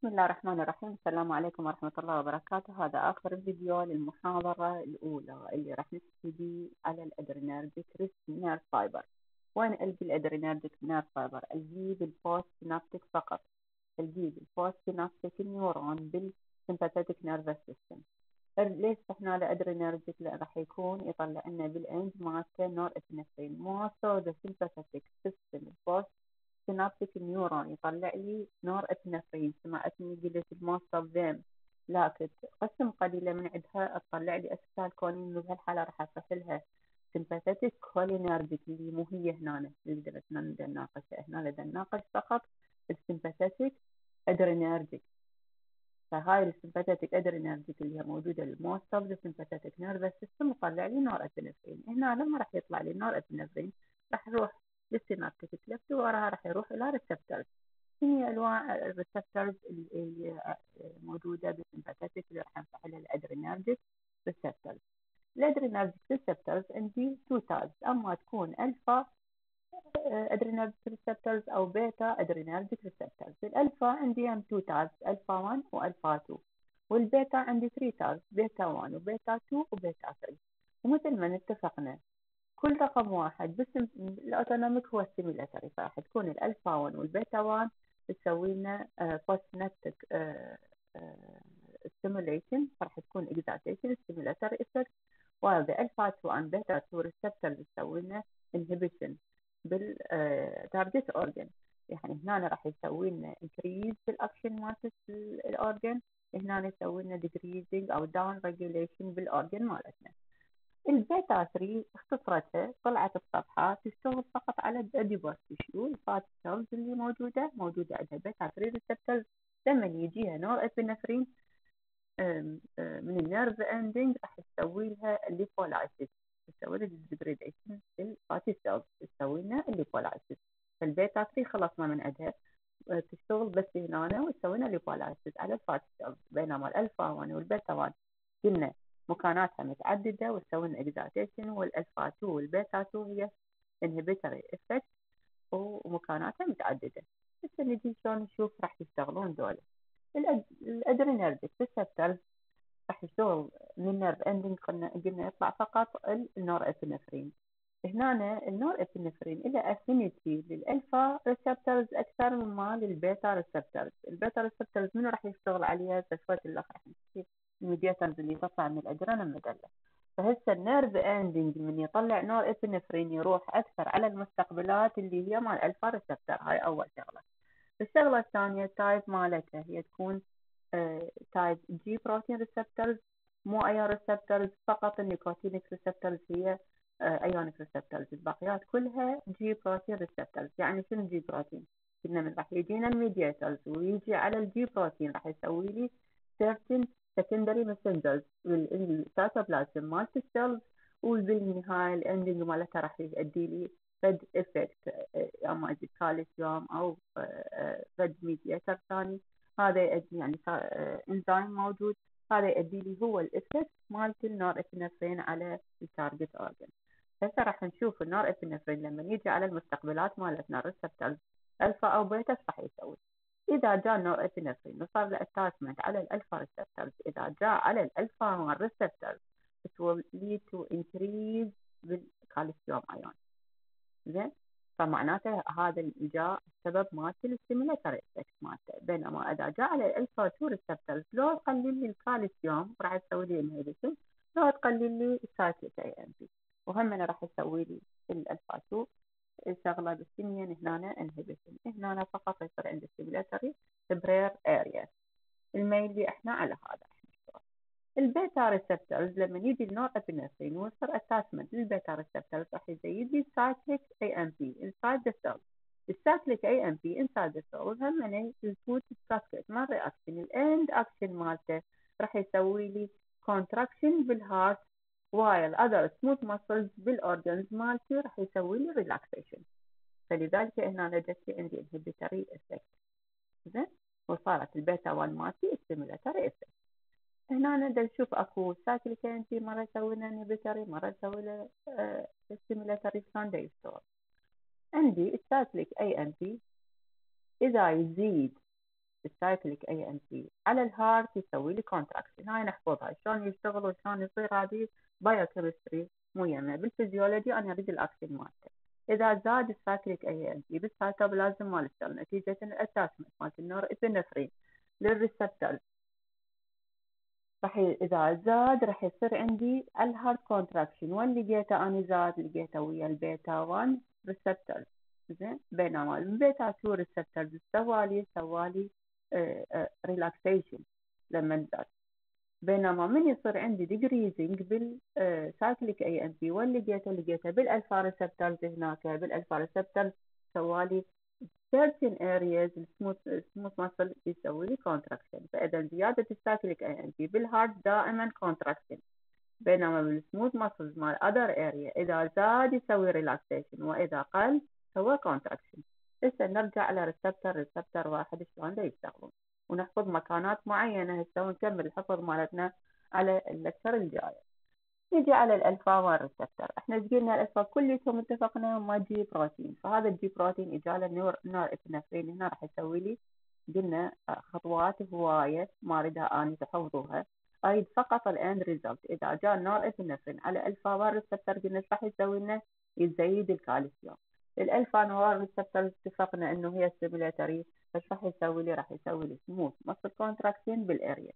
بسم الله الرحمن الرحيم. السلام عليكم ورحمة الله وبركاته. هذا آخر فيديو للمحاضرة الأولى اللي راح نبتدي على ال adrenergic ريست nerve fiber. وين ألقي ال adrenergic nerve fiber؟ ألقيه بال post synaptic فقط. ألقيه بال post synaptic neuron بال sympathetic nervous system ليش إحنا ال adrenergic لأن راح يكون يطلع لنا بال end مالته norepinephrine most of the sympathetic system ال post synaptic neuron يطلع لي norepinephrine سمعتني قلت most of them لكن قسم قليلة من عندها تطلع لي acetylcholine بهالحالة راح اصح لها sympathetic cholinergic اللي مو هي هنا اللي بدنا نناقشها هنا نناقش فقط. ال sympathetic adrenergic فهاي ال sympathetic adrenergic اللي هي موجودة ال most of the sympathetic nervous system يطلع لي norepinephrine هنا لما راح يطلع لي norepinephrine راح أروح لل synaptic cleft وراها راح يروح إلى receptors هي أنواع ال receptors اللي موجودة بال sympathetic اللي راح نفعلها ال adrenergic receptors ال adrenergic receptors عندي two types أما تكون alpha adrenergic receptors أو beta adrenergic receptors ال alpha عندي هم two types alpha 1 والفا 2 والبيتا عندي 3 types beta 1 وبيتا 2 وبيتا 3 ومثل ما اتفقنا كل رقم واحد. باسم ال autonomic هو ال stimulatory فراح تكون الالفا 1 والبيتا 1 تسوي لنا بوست نتك stimulation. راح تكون excitation stimulatory effect. while the alpha 2 and beta 2 receptors تسوي لنا inhibition بال target organ. يعني هنا راح يسوي لنا increase بالاكشن مالت ال organ هنا يسوي لنا decreasing أو down regulation بال organ مالتنا. البيتا 3 اختصرتها طلعت الصفحة تشتغل فقط على ال fat cells اللي موجودة موجودة عندها بيتا 3 receptors لما يجيها norepinephrine من ال nerve ending راح تسوي لها ال lipolysis. تسوي لها degradation ال fatty cells تسوي لنا ال lipolysis. فالبيتا 3 خلصنا من عندها. تشتغل بس هنا وتسوي لنا lipolysis على ال fatty cells بينما الألفا 1 والبيتا 1 قلنا مكاناتها متعددة وتسوي excitation وال alpha 2 والبيتا 2 هي inhibitory effect ومكاناتها متعددة. هسه نجي شلون نشوف راح يشتغلون دول. ال adrenergic receptors راح يشتغل من ال nerve ending قلنا يطلع فقط ال norepinephrine هنا ال norepinephrine له affinity لل alpha receptors أكثر مما لل beta receptors ال beta receptors منو راح يشتغل عليها؟ شوية الاخ راح ال mediators اللي تطلع من ال adrenal ال medulla فهسه ال nerve ending من يطلع norepinephrine يروح أكثر على المستقبلات اللي هي مال alpha receptor هاي أول شغلة. الشغلة الثانية ال type مالتها هي تكون type G protein receptors مو ion receptors فقط ال nicotinic receptors هي ionic receptors الباقيات كلها G protein receptors يعني شنو G protein قلنا من راح يجينا ال mediators ويجي على ال G protein راح يسوي لي certain secondary messengers بالسيتوبلازم مالت ال cells وبالنهاية ال ending مالتها راح يؤدي لي فد effect اما كالسيوم أو فد mediator ثاني. هذا يؤدي يعني انزيم موجود. هذا يؤدي لي هو ال effect مالت ال norepinephrine على ال target organ هسه راح نشوف ال norepinephrine لما يجي على المستقبلات مالتنا ال receptors الفا أو بيتا إيش راح يسوي؟ إذا جاء norepinephrine وصار له على ال alpha receptors إذا جاء على الألفا 1 receptors it will lead to increase بال calcium ion زين؟ فمعناته هذا جاء السبب مالت ال stimulatory effect مالته. بينما إذا جاء على الألفا 2 receptors لو تقلل لي الكالسيوم راح تسوي لي inhibition لو تقلل لي ال cyclic AMP وهم راح تسوي لي الألفا 2 شغلة بالسيميان هنا انهبيشن هنا فقط يصير عند السيميلاتري برير اريا الميلي إحنا على هذا إحنا ريسبتورز لما يجي النوع ابنفرين ويصير اتاتشمنت للبيتا ريسبتورز راح يزيد لي سايكليك اي ام بي انسايد ذا سيل السايكليك اي ام بي انسايد ذا سيل هم الفوت سايكليك ما رياكشن الاند اكشن مالته راح يسوي لي contraction بال heart while other smooth muscles بالorgans مالتي راح يسوي لي relaxation. فلذلك هنا جت عندي inhibitory effect زين وصارت البيتا 1 مالتي stimulatory effect هنا نقدر نشوف أكو cyclic AMP مرة يسوي لنا inhibitory مرة يسوي stimulatory شلون دا يشتغل عندي ال cyclic AMP إذا يزيد ال cyclic AMP على ال heart يسوي لي contraction هاي نحفظها شلون يشتغل وشلون يصير هذه؟ مو يمه بالفيزيولوجي أنا أريد الاكشن مالته إذا زاد ال cyclic AMP بال cytoplasm مال ال cell نتيجة ال attachment مالت ال norepinephrine لل receptor راح إذا زاد راح يصير عندي ال heart contraction وين لقيته؟ اني زاد لقيته ويا البيتا. 1 receptor زين؟ بينما البيتا 2 receptors سوالي سوالي relaxation لما زاد. بينما من يصير عندي decreasing بال cyclic AMP وين لقيته؟ لقيته بال alpha receptors هناك بال alpha receptors سوالي certain areas smooth muscle يسوي لي contraction. فإذا زيادة ال cyclic AMP بال heart دائما contraction. بينما بالسموث muscles مال other area إذا زاد يسوي relaxation وإذا قل سوى contraction. هسه نرجع على receptor واحد شلون يشتغلون. ونحفظ مكانات معينة هسه ونكمل الحفظ مالتنا على ال lecture الجاية. نجي على ال alpha one receptor إحنا قلنا؟ الألفا كليتهم اتفقنا ما G protein فهذا ال G protein اجاله نور norepinephrine. هنا راح يسوي لي قلنا خطوات هواية ما اريدها اني تحفظوها. أريد فقط ال end result إذا جاء norepinephrine على alpha one receptor قلنا إيش راح يسوي لنا؟ يزيد الكالسيوم. ال alpha one receptor اتفقنا إنه هي stimulatory فايش راح يسوي لي راح يسوي لي smooth muscle contraction بال area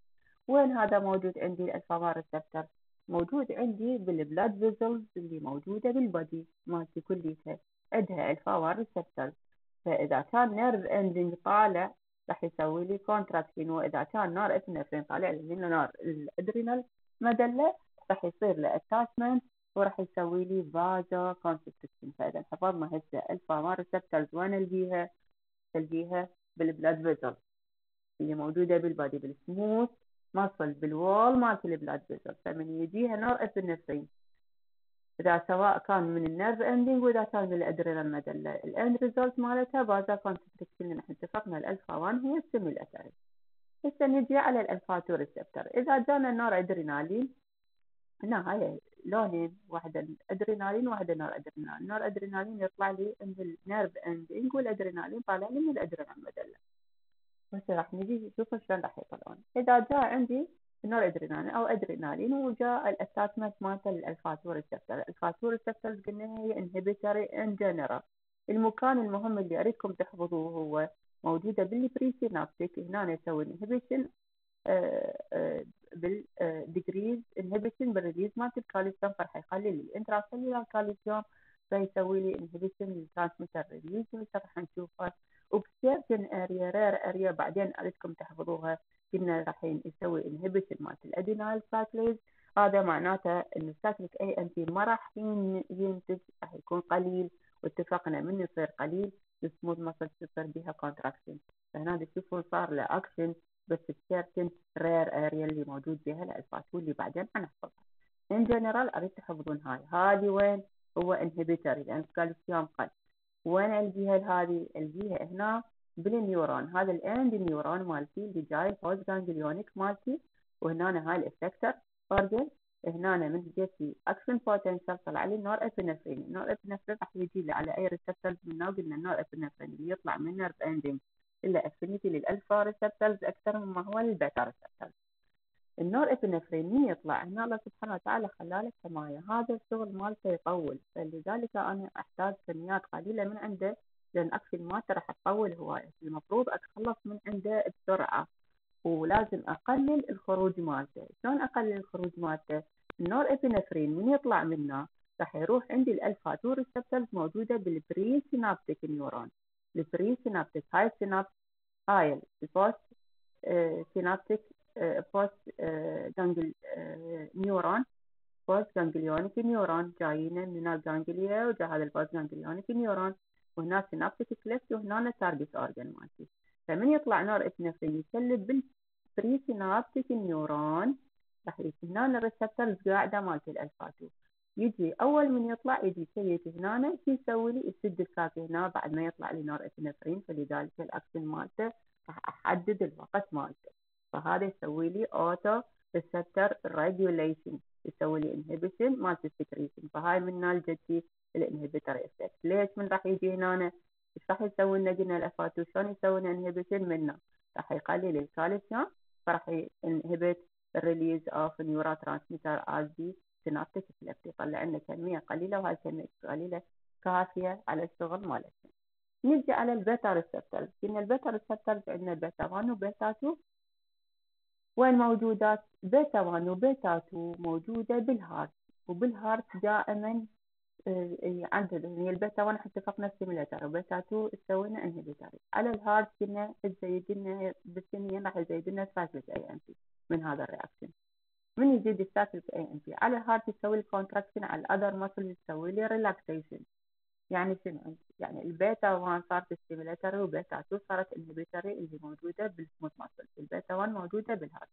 وين هذا موجود عندي ال alpha one receptor؟ موجود عندي بال blood vessels اللي موجودة بال body مالتي كليتها. عندها alpha one receptors فإذا كان nerve ending طالع راح يسوي لي contraction وإذا كان norepinephrine طالع لي من ال adrenal medulla راح يصير له attachment وراح يسوي لي vasoconstriction فإذا حفظنا هسه alpha one receptors وين الجيها؟ تلقيها بال blood vessel اللي موجودة بال body بال smooth muscle بال wall مالت ال blood vessel فمن يجيها norepinephrine إذا سواء كان من ال nerve ending وإذا كان من ال adrenal medulla ال end result مالتها vasoconstriction اللي نحن اتفقنا الالفا 1 هي stimulatory هسه نجي على الالفا 2 receptor إذا جانا النور ادرينالين هنا هاي لونين واحدة ادرينالين واحدة noradrenaline ال noradrenaline يطلع لي عند ال nerve ending والادرينالين طالع لي من ال adrenal medulla هسه راح نجي نشوف شلون راح يطلعون. إذا جاء عندي نور ادرينالين أو ادرينالين وجاء ال attachment مالته للالفاتور ريسبتور الالفاتور ريسبتورز قلنا هي inhibitory in general المكان المهم اللي اريدكم تحفظوه هو موجودة بال presynaptic هنا يسوي inhibition بال decrease inhibition بال release مالت الكالسيوم فراح يقلل ال intracellular calcium فيسوي لي inhibition لل transmitter release راح وب certain area rare area بعدين أريدكم تحفظوها. قلنا راح يسوي inhibition مالت ال adenylyl cyclase هذا معناته ان ال cyclic AMP ما راح ينتج راح يكون قليل واتفقنا من يصير قليل. ال smooth muscle تصير بها contraction فهنا تشوفون صار له اكشن بس ب certain rare area اللي موجود بها ال alphaات واللي بعدين حنحفظها. in general أريد تحفظون هاي. هذه وين؟ هو inhibitory لأن الكالسيوم قل وين الجهه هذه الجهة هنا؟ بال neuron. هذا ال end neuron مالتي اللي جاي ال postganglionic مالتي. وهنا هاي ال effector organ هنا من جيتي action potential طلع لي norepinephrine ال norepinephrine راح يجي لي على أي receptors من قلنا ال norepinephrine اللي يطلع من nerve ending له affinity لل alpha receptors أكثر مما هو لل beta receptors ال norepinephrine من يطلع هنا الله سبحانه وتعالى خلاله حمايه هذا الشغل مالته يطول. فلذلك أنا أحتاج كميات قليلة من عنده لأن اكل مالته راح تطول هواية. المفروض أتخلص من عنده بسرعة ولازم أقلل الخروج مالته. شلون أقلل الخروج مالته؟ ال norepinephrine من يطلع منه راح يروح عندي الالفا 2 receptors موجودة بال presynaptic neuron. ال presynaptic هاي ال synapse هاي ال postsynaptic postgangl neuron postganglionic neuron. جايين من ال ganglia وجا هذا ال postganglionic neuron. وهنا synaptic cleft وهنا target organ مالتي. فمن يطلع نور ابنفرين يسلب بالبري سينابتيك نيورون راح يجي هنا الريسبتورز قاعدة مالت الألفاتو. يجي أول من يطلع يجي سيتي هنا شو يسوي لي؟ يسد الكافي هنا بعد ما يطلع لي نور ابنفرين فلذلك الاكشن مالته راح أحدد الوقت مالته. فهذا يسوي لي اوتو ريسبتور ريجوليشن يسوي لي انهبيشن مالت السكريشن فهاي من الجدي الانهبيتر افكت ليش من راح يجي هنا إيش راح يسوي لنا قلنا ال alpha two؟ شلون يسوي لنا inhibition منه راح يقلل الكالسيوم فراح ينهبت ال release of neurotransmitter at the synaptic cleft يطلع لنا كميه قليلة وهاي الكمية قليلة كافية على الشغل مالتنا. نجي على ال beta receptors قلنا ال beta receptors عندنا بيتا 1 وبيتا 2 وين موجودات بيتا 1 وبيتا 2 موجودة بال heart وبال heart دائما آه، عندنا هي البيتا 1 اتفقنا stimulator و beta 2 سوينا inhibitor على ال heart كنا تزيد لنا بالسنين راح يزيد لنا cyclic AMP من هذا ال reaction. من يزيد ال cyclic AMP على ال heart يسوي ال contraction على ال other muscle يسوي لي relaxation يعني شنو يعني البيتا 1 صارت stimulator و beta 2 صارت inhibitory اللي موجودة بال smooth muscle ال beta 1 موجودة بال heart.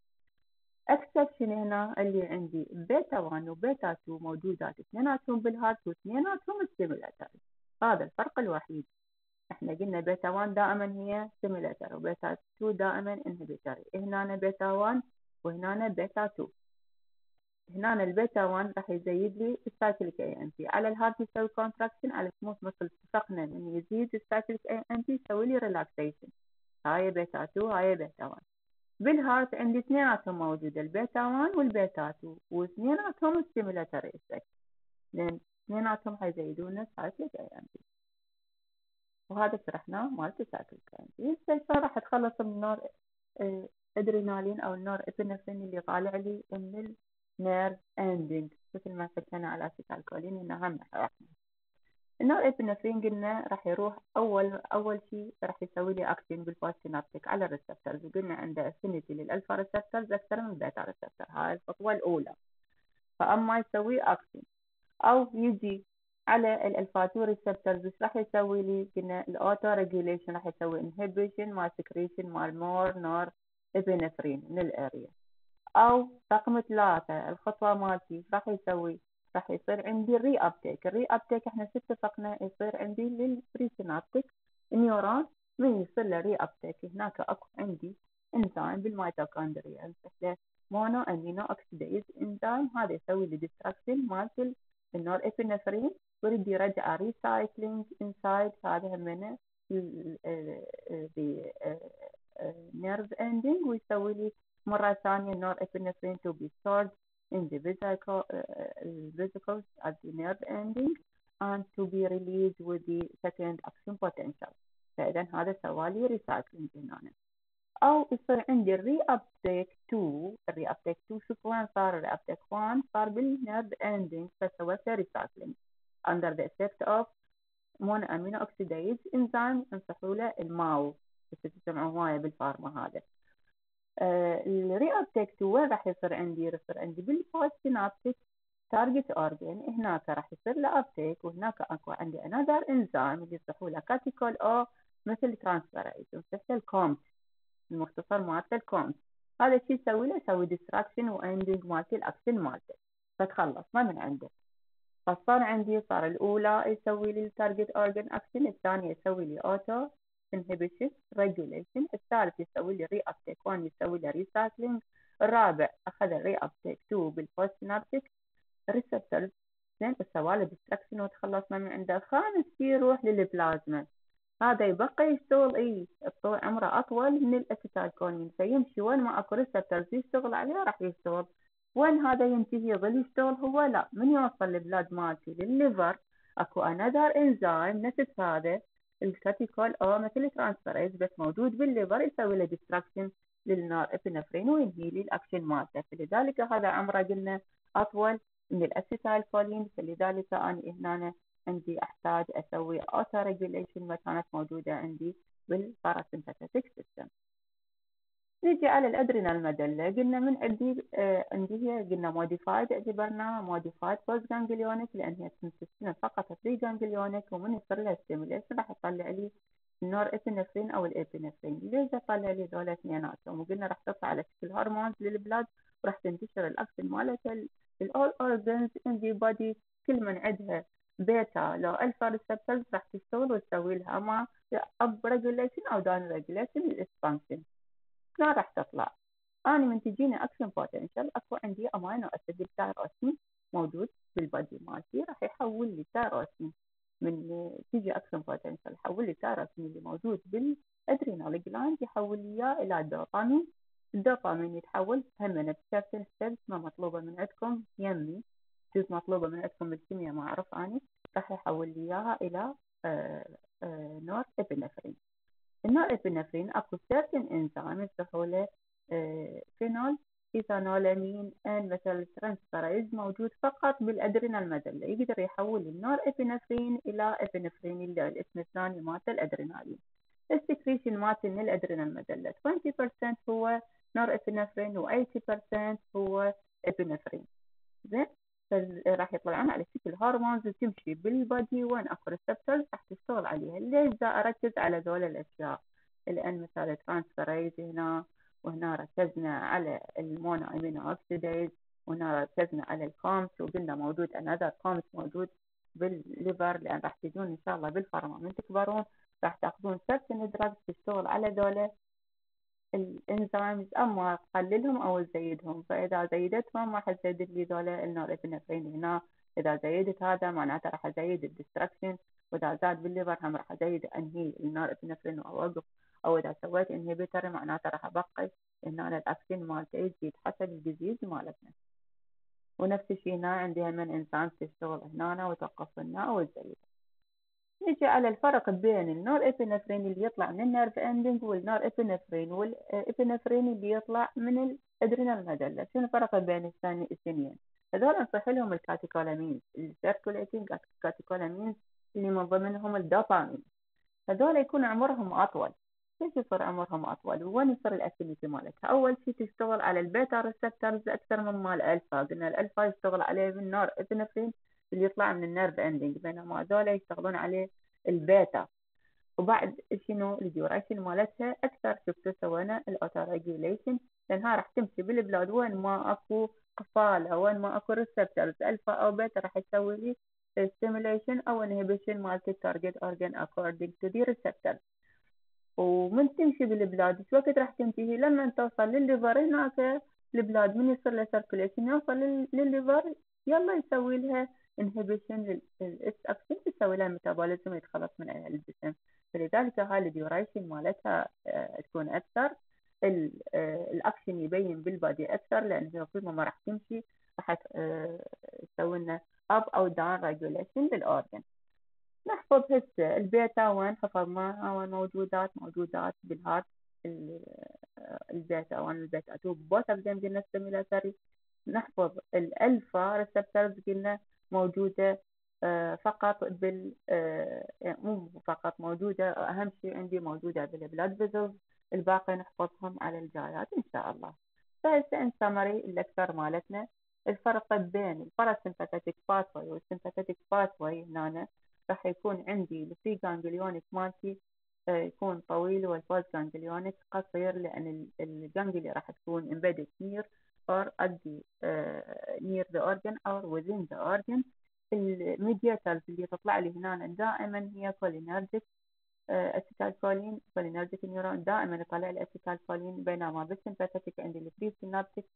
exception هنا اللي عندي بيتا 1 وبيتا 2 موجودات اثنيناتهم بال heart واثنيناتهم stimulator هذا الفرق الوحيد. إحنا قلنا بيتا 1 دائما هي stimulator و beta 2 دائما inhibitory. هنا بيتا 1 وهنا بيتا 2 هنا البيتا 1 راح يزيد لي ال cyclic AMP على ال heart يسوي contraction على السموث مثل اتفقنا من يزيد ال cyclic AMP يسوي لي relaxation هاي بيتا 2 هاي بيتا 1 بال heart عندي اثنيناتهم موجودة البيتا 1 والبيتا 2 واثنيناتهم stimulatory effect لأن اثنيناتهم حيزيدون ال cyclic AMP وهذا شرحناه مالت ال cyclic AMP هسه راح اتخلص من النور إدرينالين أو ال norepinephrine اللي طالع لي من ال nerve ending مثل ما حكينا على acetylcholine إنه هم ال norepinephrine قلنا راح يروح أول أول شيء راح يسوي لي action بال postsynaptic على ال receptors وقلنا عنده affinity لل alpha receptors أكثر من ال beta receptor هاي الخطوة الأولى. فأما يسوي اكشن أو يجي على الألفا 2 receptors إيش راح يسوي لي؟ قلنا ال autoregulation راح يسوي inhibition مال secretion مال more norepinephrine من ال area أو رقم ثلاثة الخطوة مالتي راح يسوي راح يصير عندي ال reuptake ال reuptake إحنا شو اتفقنا؟ يصير عندي لل presynaptic neuron من يصير له reuptake هناك أكو عندي انزيم بالميتوكوندريا. نسميه monoamine oxidase enzyme هذا يسوي لي destruction مالت ال norepinephrine ويريد يرجع recycling inside هذا همنا nerve ending ويسوي لي مرة ثانية epinephrine to be stored in the vesicle, uh, vesicles at the nerve ending and to be released with the second action potential. فإذا هذا سوالي recycling هنا أو يصير عندي ال reuptake 2 ال reuptake 2 شوف وين صار ال reuptake 1 صار بال nerve ending فسويت recycling under the effect of monoamine oxidase enzyme انصيح له ال MAO. بس تسمعوا هواية بال pharma هذا. uptake 2 وين راح يصير عندي يصير عندي بال postsynaptic target organ هناك راح يصير له uptake وهناك أكو عندي another enzyme اللي يصيحوا له catechol-O methyl transferase مثل ال COMT المختصر مالته ال COMT. هذا الشيء يسوي له؟ يسوي destruction و ending مالتي الاكشن مالته فتخلص ما من عنده. فصار عندي صار الأولى يسوي لي ال target organ action الثانية يسوي لي auto inhibition regulation. الثالث يسوي لي reuptake 1 يسوي لي recycling الرابع أخذ ال reuptake 2 بال postsynaptic زين سوى له destruction وتخلصنا من عنده. خامس شيء يروح للبلازما. هذا يبقى يشتغل اي طول عمره أطول من ال acetylcholine فيمشي وين ما أكو receptors يشتغل عليها راح يشتغل وين هذا ينتهي؟ يظل يشتغل هو؟ لا. من يوصل ال blood مالتي لل liver أكو another enzyme نفس هذا. ال catechol-O-methyl transferase بس موجود بال liver يسوي له destruction لل norepinephrine وينهي لي الاكشن مالته. فلذلك هذا عمره قلنا أطول من ال acetylcholine فلذلك أنا هنا عندي أحتاج أسوي auto regulation ما كانت موجودة عندي بال parasympathetic system نجي على ال adrenal medulla قلنا من عندي آه عندي هي قلنا modified اعتبرناها modified postganglionic لأن هي تنسستنا فقط preganglionic ومن يصير لها stimulation راح يطلع لي ال norepinephrine أو ال epinephrine ليش يطلع لي ذول اثنيناتهم؟ وقلنا راح تطلع على شكل hormones لل blood وراح تنتشر الاكشن مالتها لل all organs in the body كل من عندها بيتا لو alpha receptors راح تشتغل وتسوي لها يا up regulation أو down regulation لل expansion شلون راح تطلع. أنا من تجيني action potential أكو عندي amino acid ال tyrosine موجود بال body مالتي راح يحول لي تايروسين من تيجي action potential يحول لي تايروسين اللي موجود adrenal gland يحول إياه إلى دوبامين الدوبامين يتحول هم ب certain steps ما مطلوبة من عندكم يمي. جزء مطلوبة من عندكم بالكيمياء ما أعرف أني راح يحول لي إياها إلى norepinephrine ال norepinephrine أكو certain enzyme يصيحوا له phenylethanolamine N-methyl transferase موجود فقط بال adrenal medulla. يقدر يحول ال norepinephrine إلى epinephrine اللي الاسم الثاني مالته الأدرينالين. ال secretion مالت من ال adrenal medulla. 20% هو norepinephrine و 80% هو epinephrine. زين؟ راح يطلعون على شكل hormones تمشي بال body وين أكو receptors راح تشتغل عليها. ليش دا أركز على ذول الأشياء؟ لأن methyl transferase هنا وهنا ركزنا على ال monoamine oxidase وهنا ركزنا على ال COMT وقلنا موجود another COMT موجود بال liver لأن راح تجون إن شاء الله بال pharma من تكبرون راح تأخذون certain drugs تشتغل على ذولا. ال enzymes اما تقللهم أو تزيدهم فإذا زيدتهم راح تزيد لي ذولا ال norepinephrine هنا. إذا زيدت هذا معناته راح أزيد ال destruction وإذا زاد بال liver هم راح أزيد إنهي ال norepinephrine واوقف أو إذا سويت inhibitor معناته راح أبقي هنا الأكسين مالته يزيد حسب ال disease مالتنا. ونفس الشيء هنا عندي هم انزيم تشتغل هنا وتوقف هنا وتزيدها نجي على الفرق بين ال norepinephrine اللي يطلع من ال nerve ending وال norepinephrine وال epinephrine اللي يطلع من ال adrenal medulla شنو الفرق بين الاثنين هذول نصيح لهم ال catecholamines ال circulating catecholamines اللي من ضمنهم الدوبامين. هذول يكون عمرهم أطول. ليش يصير عمرهم أطول؟ وين يصير ال activity مالتها؟ أول شيء تشتغل على ال beta receptors أكثر من مال الألفا. قلنا الألفا يشتغل عليه بال norepinephrine اللي يطلع من ال nerve ending بينما هذول يشتغلون عليه البيتا. وبعد شنو؟ ال duration مالتها أكثر. شفتوا سوينا ال auto regulation لأنها راح تمشي بال blood. وين ما أكو قفالة وين ما أكو receptors alpha أو بيتا راح تسوي لي stimulation أو inhibition مالت ال target organ according to the receptor. ومن تمشي بال blood شو وقت راح تنتهي لما توصل لل liver هناك ال blood من يصير له circulation يوصل لل liver يلا يسوي لها inhibition للاس اكسين تسوي لها metabolism يتخلص من الجسم فلذلك هاي ال duration مالتها آه، تكون أكثر. الاكشن آه، يبين بال body أكثر لأنه كل ما راح تمشي راح آه، تسوي لنا up أو down regulation لل organ نحفظ هسه البيتا وين حفظناها وين موجودات؟ موجودات بال heart البيتا وين؟ البيتا 2 both of them قلنا stimulatory نحفظ ال alpha receptors قلنا. موجودة آه، فقط بال آه، يعني مو فقط موجودة أهم شيء عندي موجودة بال blood vessels الباقي نحفظهم على الجايات إن شاء الله. فهسه in summary ال lecture مالتنا الفرق بين ال parasympathetic pathway وال sympathetic pathway هنا راح يكون عندي ال preganglionic مالتي آه، يكون طويل وال postganglionic قصير لأن ال ganglia راح تكون embedded near at the uh, near the organ or within the organ. ال mediators اللي تطلع لي هنا دائما هي cholinergic acetylcholine cholinergic neuron دائما يطلع لي كولين بينما بال sympathetic عندي ال presynaptic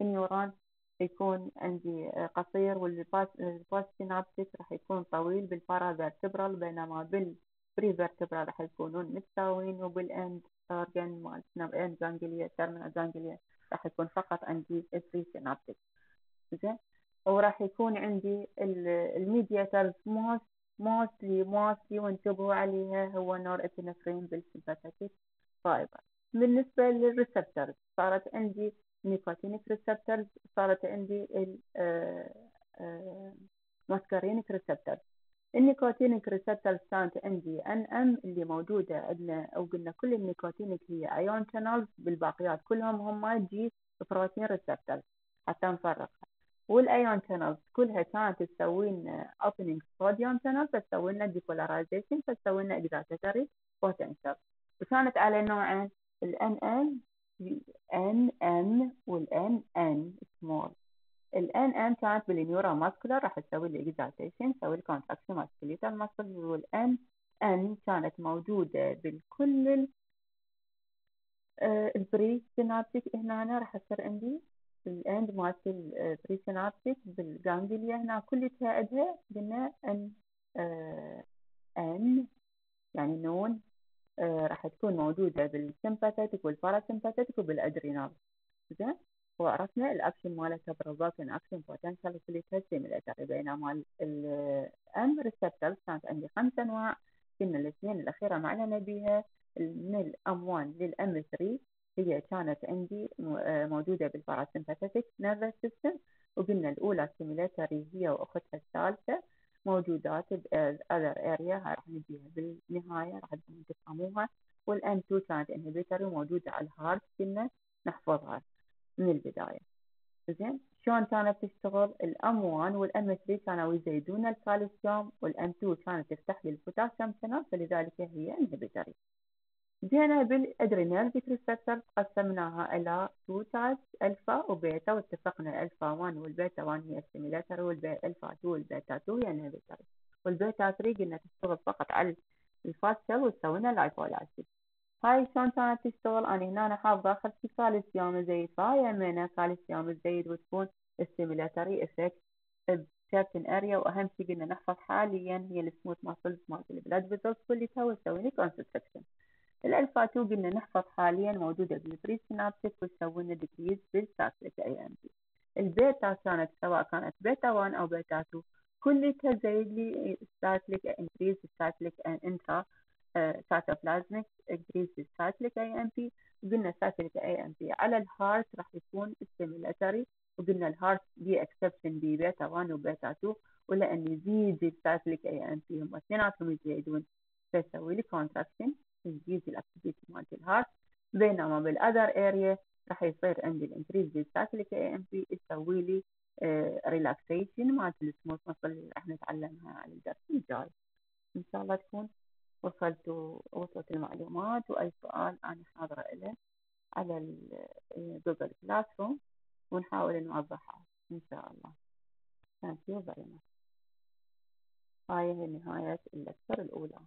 ال neuron يكون عندي قصير وال postsynaptic راح يكون طويل بال paravertebral بينما بال pre vertebral راح يكونون متساويين وبال end organ مال end ganglia terminal ganglia راح يكون فقط عندي ال presynaptic زين؟ وراح يكون عندي ال mediators most mostly mostly وانتبهوا عليها هو norepinephrine بال sympathetic fiber. بالنسبة لل receptors صارت عندي nicotinic receptors صارت عندي muscarinic receptors. ال nicotinic receptors كانت عندي NM اللي موجودة عندنا أو قلنا كل ال nicotinic هي ion channels بالباقيات كلهم هم G protein receptors حتى نفرقها. وال ion channels كلها كانت تسوي لنا opening sodium channel فتسوي لنا depolarization فتسوي لنا excitatory potential وكانت على نوعين ال NN NN وال NN سمول الآن ان كانت بالنيورا ماسكولار راح تسوي لي اكزاتيشن تسوي لي كونتراكشن مال سكليتال ماسل والآن ان كانت موجودة بالكل آه، البري سينابتيك هنا راح تصير عندي الاند مالت البري سينابتيك بالجانجليا هنا كلها عندها قلنا أن أن يعني نون راح تكون موجودة بالسمباثيتك والباراسمباثيتك وبالأدرينال زين؟ وعرفنا الأكشن مالتها provoking action potential stimulator بينما ال M receptors كانت عندي خمس أنواع كنا الاثنين الأخيرة معلنه بها من ال M 1 لل M 3 هي كانت عندي موجودة بال parasympathetic nervous system وقلنا الأولى stimulatory هي وأختها الثالثة موجودات ب other area هاي راح نديها بالنهاية راح تفهموها وال M 2 كانت inhibitory موجودة على ال heart كنا نحفظها. من البداية. زين شلون كانت تشتغل؟ 1 وال M 3 كانوا يزيدون الكالسيوم وال M 2 كانت تفتح لي البوتاسيوم channel فلذلك هي inhibitory جينا بال adrenal receptor قسمناها إلى 2 types الفا وبيتا واتفقنا الالفا 1 والبيتا 1 هي stimulator والالفا 2 والبيتا 2 هي inhibitory والبيتا 3 قلنا تشتغل فقط على ال fat cell وتسوي لنا lipolysis هاي شلون كانت تشتغل أنا هنا حافظة أخذت كالسيوم الزايد فهاي يمينا كالسيوم الزايد وتكون stimulatory effect ب certain area وأهم شيء قلنا نحفظ حاليا هي ال smooth muscles مالت ال blood vessels واللي تو تسوي لي constriction الالفا 2 قلنا نحفظ حاليا موجودة بال presynaptic وتسوي لنا decrease بال cyclic AMP البيتا كانت سواء كانت بيتا 1 أو بيتا 2 كلها زايد لي cyclic increase cyclic intracytoplasmic increases cyclic AMP وقلنا cyclic AMP على ال heart راح يكون stimulatory وقلنا ال heart the exception بيتا 1 وبيتا 2 ولأن يزيد ال cyclic AMP هم اثنيناتهم يزيدون. فيسوي لي contraction يزيد ال activity مالت ال heart. بينما بال other area راح يصير عندي ال increase بال cyclic AMP يسوي لي relaxation مالت ال smooth muscle اللي راح نتعلمها على الدرس الجاي. إن شاء الله تكون وصلت وصلت المعلومات وأي سؤال أنا حاضرة له على Google Classroom ونحاول نوضحها إن شاء الله. Thank you very much. هاي هي نهاية ال lecture الأولى.